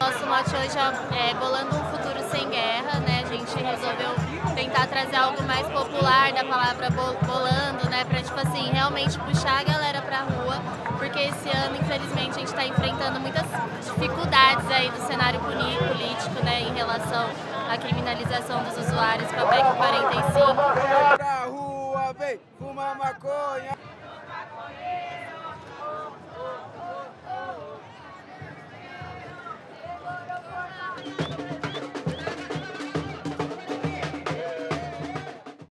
Nosso mote hoje é, é Bolando um Futuro Sem Guerra, né? A gente resolveu tentar trazer algo mais popular da palavra bolando, né? Pra, tipo assim, realmente puxar a galera pra rua, porque esse ano, infelizmente, a gente tá enfrentando muitas dificuldades aí do cenário político, né? Em relação à criminalização dos usuários com a PEC 45. Pra rua, vem, fuma maconha.